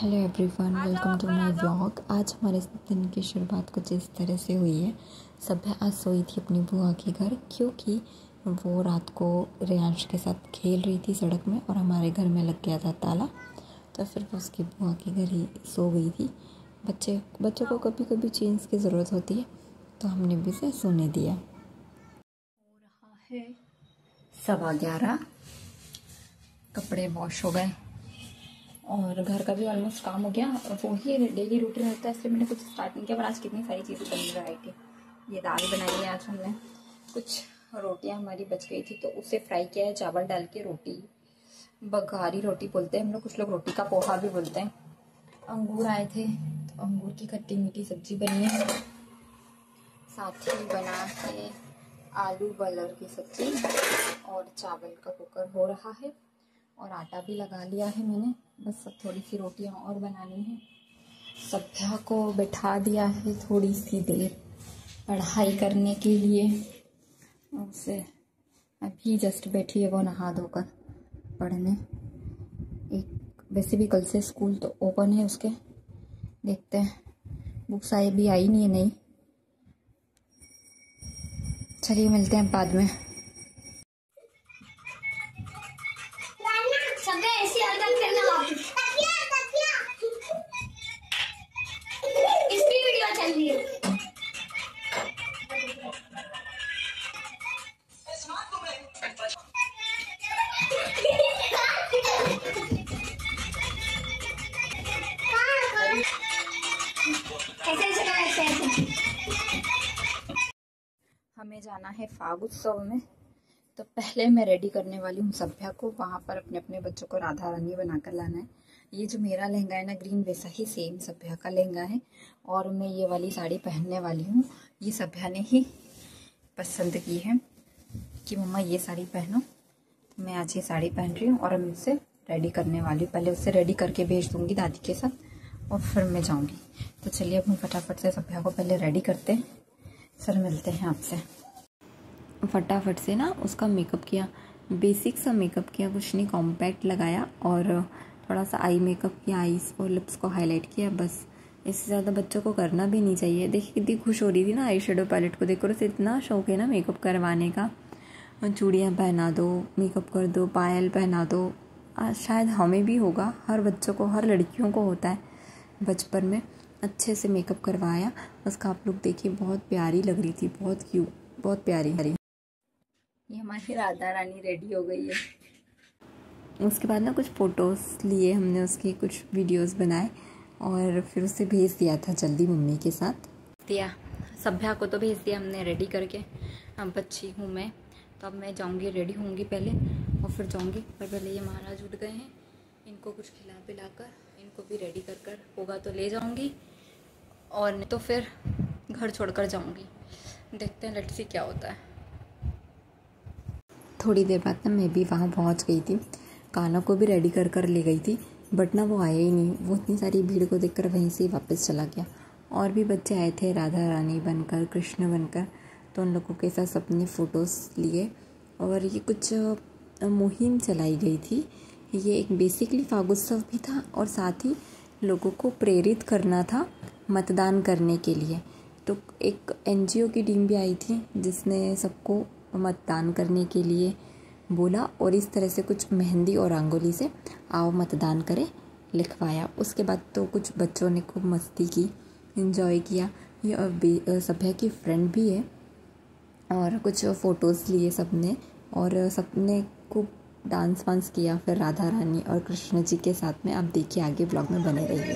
Hello everyone welcome to my vlog आज हमारे दिन की शुरुआत कुछ इस तरह से हुई है। सभ्य आज सोई थी अपनी बुआ के घर, क्योंकि वो रात को रियांश के साथ खेल रही थी सड़क में और हमारे घर में लग गया था ताला। तो फिर वो उसकी बुआ के घर ही सो गई थी। बच्चे, बच्चों को कभी कभी चेंज की ज़रूरत होती है तो हमने भी उसे सोने दिया। हो रहा है। सवा ग्यारह। कपड़े वॉश हो गए। और घर का भी ऑलमोस्ट काम हो गया। वो ही डेली रूटीन होता है, इसलिए मैंने कुछ स्टार्ट नहीं किया, पर आज कितनी सारी चीज़ें बनी वैरायटी ये दाल बनाई है आज हमने। कुछ रोटियाँ हमारी बच गई थी तो उसे फ्राई किया है, चावल डाल के रोटी, बघारी रोटी बोलते हैं हम लोग, कुछ लोग रोटी का पोहा भी बोलते हैं। अंगूर आए थे तो अंगूर की खट्टी मीठी सब्ज़ी बनी है। साथ ही बना है आलू बलर की सब्ज़ी, और चावल का कुकर हो रहा है। और आटा भी लगा लिया है मैंने। बस सब थोड़ी सी रोटियाँ और बनानी है। सभ्या को बैठा दिया है थोड़ी सी देर पढ़ाई करने के लिए। उसे अभी जस्ट बैठी है वो नहा धोकर पढ़ने। एक, वैसे भी कल से स्कूल तो ओपन है उसके। देखते हैं। बुक्स आई भी आई नहीं है, नहीं। चलिए मिलते हैं बाद में। हमें जाना है फाग उत्सव में। तो पहले मैं रेडी करने वाली हूँ सभ्या को। वहाँ पर अपने अपने बच्चों को राधा रानी बनाकर लाना है। ये जो मेरा लहंगा है ना ग्रीन वैसा ही सेम सभ्या का लहंगा है। और मैं ये वाली साड़ी पहनने वाली हूँ। ये सभ्या ने ही पसंद की है कि मम्मा ये साड़ी पहनो। तो मैं आज ये साड़ी पहन रही हूँ और मैं इसे रेडी करने वाली हूँ। पहले उसे रेडी करके भेज दूँगी दादी के साथ। और फिर मैं जाऊँगी। तो चलिए अब हम फटाफट से सभ्या को पहले रेडी करते हैं। सर, मिलते हैं आपसे। फटाफट से ना उसका मेकअप किया। बेसिक सा मेकअप किया, कुछ नहीं कॉम्पैक्ट लगाया और थोड़ा सा आई मेकअप किया आईज और लिप्स को हाईलाइट किया, बस। इससे ज़्यादा बच्चों को करना भी नहीं चाहिए। देखिए कितनी खुश हो रही थी ना आई शेडो पैलेट को देखकर। उसे इतना शौक है ना मेकअप करवाने का। चूड़ियाँ पहना दो मेकअप कर दो, पायल पहना दो। शायद हमें भी होगा। हर बच्चों को, हर लड़कियों को होता है। बचपन में अच्छे से मेकअप करवाया। उसका आप लोग देखिए, बहुत प्यारी लग रही थी, बहुत क्यू बहुत प्यारी हरी ये हमारी राधा रानी रेडी हो गई है। उसके बाद ना कुछ फ़ोटोज़ लिए हमने, उसके कुछ वीडियोस बनाए और फिर उसे भेज दिया था जल्दी मम्मी के साथ। दिया, सभ्या को तो भेज दिया हमने रेडी करके। अब बच्ची हूँ मैं। तो अब मैं जाऊँगी रेडी होंगी पहले और फिर जाऊँगी। पर पहले ये महाराज उठ गए हैं। इनको कुछ खिला पिला कर इनको भी रेडी कर कर होगा तो ले जाऊँगी और नहीं तो फिर घर छोड़कर जाऊँगी। देखते हैं लेट्स क्या होता है। थोड़ी देर बाद ना मैं भी वहाँ पहुँच गई थी। काना को भी रेडी कर कर ले गई थी बट ना वो आया ही नहीं। वो इतनी सारी भीड़ को देखकर वहीं से ही वापस चला गया। और भी बच्चे आए थे, राधा रानी बनकर, कृष्ण बनकर तो उन लोगों के साथ सबने फ़ोटोज़ लिए। और ये कुछ मुहिम चलाई गई थी ये एक बेसिकली फागोत्सव भी था और साथ ही लोगों को प्रेरित करना था मतदान करने के लिए। तो एक एनजीओ की टीम भी आई थी जिसने सबको मतदान करने के लिए बोला और इस तरह से कुछ मेहंदी और रंगोली से आओ मतदान करें, लिखवाया। उसके बाद तो कुछ बच्चों ने खूब मस्ती की इन्जॉय किया। ये सभ्या की फ्रेंड भी है और कुछ फ़ोटोज़ लिए सबने और सबने खूब डांस वांस किया, फिर राधा रानी और कृष्ण जी के साथ में आप देखिए आगे ब्लॉग में बने रहिए।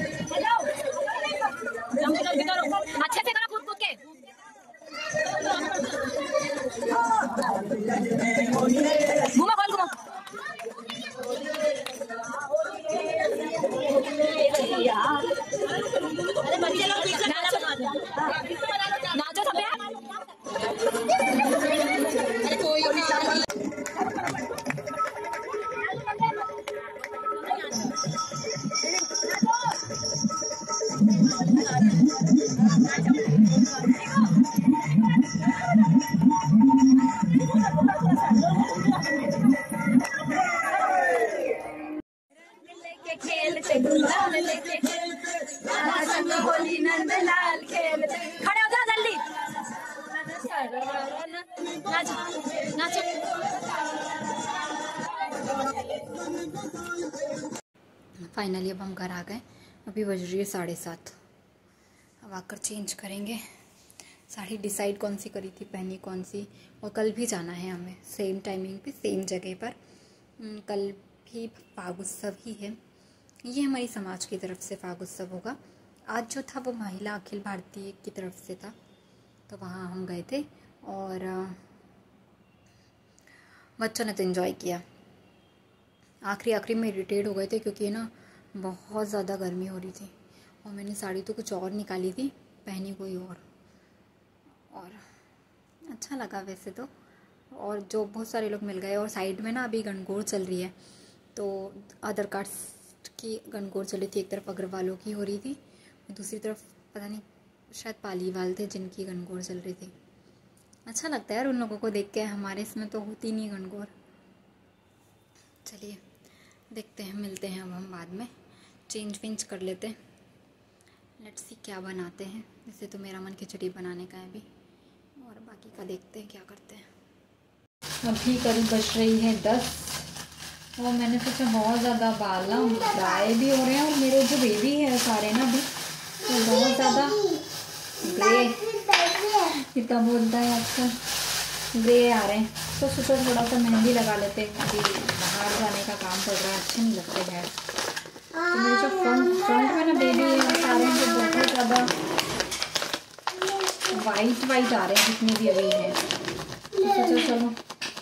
फाइनली अब हम घर आ गए। अभी बज रही है साढ़े सात। अब आकर चेंज करेंगे। साड़ी डिसाइड कौन सी करी थी पहनी कौन सी? और कल भी जाना है हमें सेम टाइमिंग पे सेम जगह पर। हम्म, कल भी फाग उत्सव ही है। ये हमारी समाज की तरफ़ से फाग उत्सव होगा। आज जो था वो महिला अखिल भारतीय की तरफ़ से था। तो वहाँ हम गए थे और बच्चों ने तो इन्जॉय किया। आखिरी आखिरी में इरिटेट हो गए थे क्योंकि ना बहुत ज़्यादा गर्मी हो रही थी और मैंने साड़ी तो कुछ और निकाली थी, पहनी कोई और। और अच्छा लगा वैसे तो। और जो बहुत सारे लोग मिल गए और साइड में ना अभी गणगौर चल रही है तो आधार कार्ड की गणगौर चली थी, एक तरफ़ अग्रवालों की हो रही थी, दूसरी तरफ़ पता नहीं, शायद पालीवाल थे जिनकी गणगौर चल रही थी। अच्छा लगता है यार उन लोगों को देख के, हमारे इसमें तो होती नहीं गणगौर। चलिए, देखते हैं, मिलते हैं अब हम बाद में। चेंज वेंज कर लेते हैं। लेट्स सी क्या बनाते हैं। वैसे तो मेरा मन खिचड़ी बनाने का है अभी। और बाकी का देखते हैं क्या करते हैं। अभी करीब बज रही है दस। और मैंने सोचा बहुत ज़्यादा बाल ड्राई भी हो रहे हैं और मेरे जो बेबी है सारे ना अभी तो बहुत ज़्यादा ग्रे कितना बोलता है आजकल? ग्रे आ रहे हैं। तो सोचा थोड़ा सा मेहंदी लगा लेते हैं। अभी बाहर जाने का काम पड़ रहा है। अच्छे नहीं लगते बैग तो में वाइट वाइट आ रहे हैं, जितने भी अभी हैं। तो चलो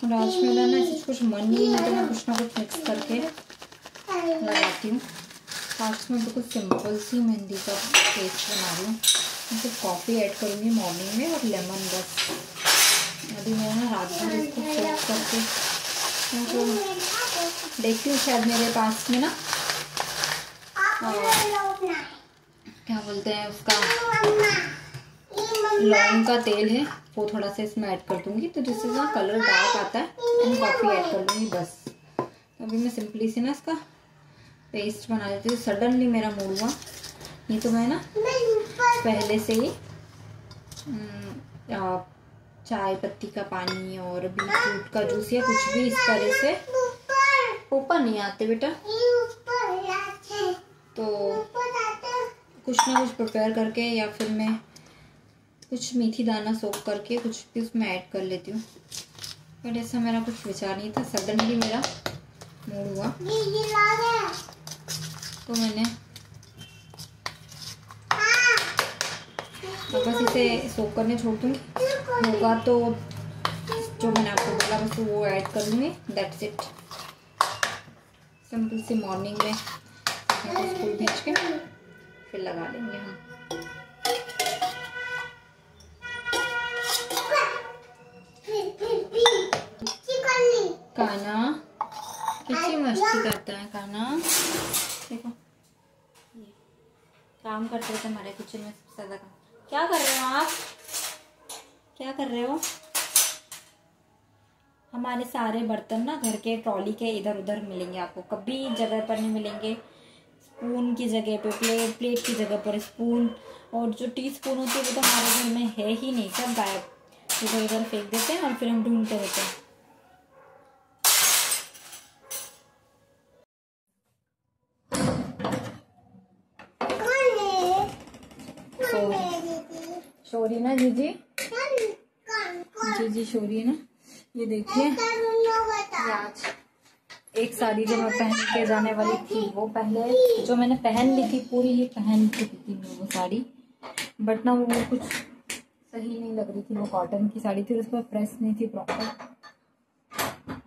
राज मेरा ना ऐसे कुछ मन नहीं है तो मैं कुछ ना कुछ मिक्स करके लगाती हूँ। फास्ट में तो कुछ सिंपल सी मेहंदी का पेस्ट बना रही हूँ। मैं सिर्फ़ कॉफ़ी ऐड करूँगी मॉर्निंग में और लेमन बस। अभी मैं ना रात भर इसको सोक करके मतलब देखती हूँ शायद मेरे पास में ना क्या बोलते हैं उसका? लौंग का तेल है वो थोड़ा सा इसमें ऐड कर दूँगी तो जिससे ना कलर डार्क आता है एंड कॉफ़ी ऐड कर दूँगी बस। तो अभी मैं सिंपली से ना इसका पेस्ट बना लेती हूँ। सडनली मेरा मूड हुआ। नहीं तो मैं ना पहले से ही हम्म, चाय पत्ती का पानी और बीटरूट का जूस या कुछ भी इस तरह से ऊपर नहीं आते बेटा। तो कुछ ना कुछ प्रिपेयर करके या फिर मैं कुछ मीठी दाना सोप करके कुछ भी उसमें ऐड कर लेती हूँ। बट ऐसा मेरा कुछ विचार नहीं था। सडनली मेरा मूड हुआ। तो मैंने तो बस इसे सोप करने छोड़ दूँगी। होगा तो जो मैंने आपको बोला बस वो ऐड कर लूँगी। दैट्स इट सिंपल सी मॉर्निंग में। स्कूल भेज के फिर लगा लेंगे हम। काना कितनी मस्ती करता है काना देखो। काम करते थे हमारे किचन में सबसे ज़्यादा काम। क्या कर रहे हो आप? क्या कर रहे हो? हमारे सारे बर्तन ना घर के ट्रॉली के इधर उधर मिलेंगे आपको। कभी जगह पर नहीं मिलेंगे। स्पून की जगह पे प्लेट प्लेट की जगह पर स्पून और जो टी स्पून होती है वो तो हमारे घर में है ही नहीं सब गायब? इधर उधर फेंक देते हैं और फिर हम ढूंढते रहते हैं। शोरी ना जी जी जी जी शोरी ना? ये देखिए। आज एक साड़ी जो मैं पहन के जाने वाली थी, वो पहले जो मैंने पहन ली थी, पूरी ही पहन चुकी थी मैं वो साड़ी। बट ना वो कुछ सही नहीं लग रही थी, वो कॉटन की साड़ी थी उस पर प्रेस नहीं थी प्रॉपर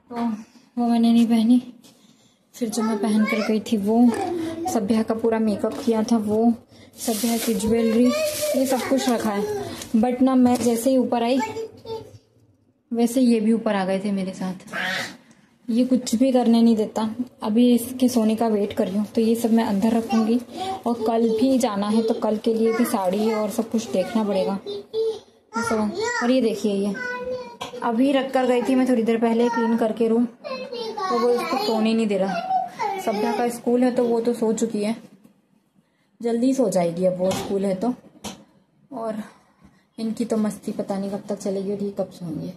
तो वो मैंने नहीं पहनी। फिर जो मैं पहन कर गई थी, वो सभ्या का पूरा मेकअप किया था, वो सभ्या की ज्वेलरी ये सब कुछ रखा है। बट ना मैं जैसे ही ऊपर आई, वैसे ये भी ऊपर आ गए थे मेरे साथ। ये कुछ भी करने नहीं देता। अभी इसके सोने का वेट कर रही हूँ तो ये सब मैं अंदर रखूँगी। और कल भी जाना है तो कल के लिए भी साड़ी और सब कुछ देखना पड़ेगा। तो और ये देखिए ये। अभी रख कर गई थी मैं थोड़ी देर पहले क्लीन करके रूम तो वो इसको सोने नहीं दे रहा। सभ्या का स्कूल है तो वो तो सो चुकी है। जल्दी सो जाएगी अब वो स्कूल है तो। और इनकी तो मस्ती पता नहीं कब तक चलेगी और ये कब सोएँगे।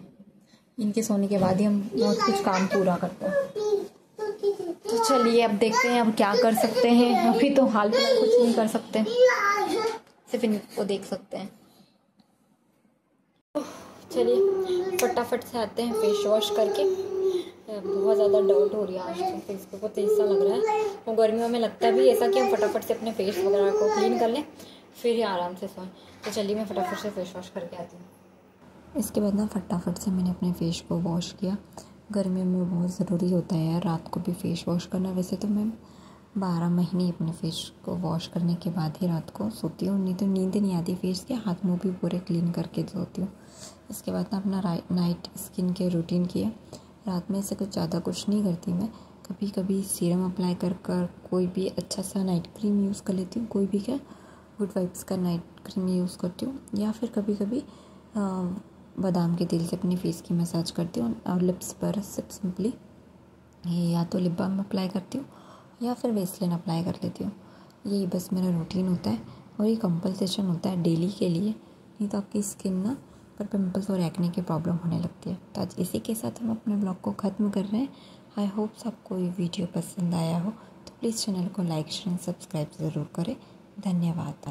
इनके सोने के बाद ही हम बहुत कुछ काम पूरा करते हैं। तो चलिए, अब देखते हैं अब क्या कर सकते हैं। अभी तो हाल फ़िलहाल कुछ नहीं कर सकते। सिर्फ़ इनको देख सकते हैं। तो चलिए, फटाफट से आते हैं फेस वॉश करके। बहुत ज़्यादा डाउट हो रही है आज तो फेस पे, बहुत ऐसा लग रहा है। और गर्मियों में लगता भी ऐसा कि हम फटाफट से अपने फेस वगैरह को क्लीन कर लें, फिर ही आराम से सोएँ। तो चलिए, मैं फटाफट से फेस वॉश करके आती हूँ। इसके बाद ना फटाफट से मैंने अपने फेस को वॉश किया। गर्मियों में बहुत ज़रूरी होता है यार, रात को भी फेस वॉश करना। वैसे तो मैं बारह महीने अपने फेस को वॉश करने के बाद ही रात को सोती हूँ। नहीं तो नींद नहीं आती फेस के, हाथ मुँह भी पूरे क्लीन करके सोती हूँ। इसके बाद ना अपना नाइट स्किन के रूटीन किया। रात में ऐसे कुछ ज़्यादा कुछ नहीं करती मैं। कभी कभी सीरम अप्लाई कर कर, कोई भी अच्छा सा नाइट क्रीम यूज़ कर लेती हूँ। कोई भी क्या गुड वाइब्स का नाइट क्रीम यूज़ करती हूँ। या फिर कभी कभी बादाम के तेल से अपने फेस की मसाज करती हूँ और लिप्स पर सिंपली या तो लिप बाम अप्लाई करती हूँ या फिर वेस्लिन अप्लाई कर लेती हूँ। यही बस मेरा रूटीन होता है और ये कंपलसेशन होता है डेली के लिए। नहीं तो आपकी स्किन ना पर पिंपल्स और एक्ने की प्रॉब्लम होने लगती है। तो आज इसी के साथ हम अपने ब्लॉग को ख़त्म कर रहे हैं। आई होप आपको ये वीडियो पसंद आया हो। तो प्लीज़ चैनल को लाइक शेयर सब्सक्राइब ज़रूर करें। धन्यवाद।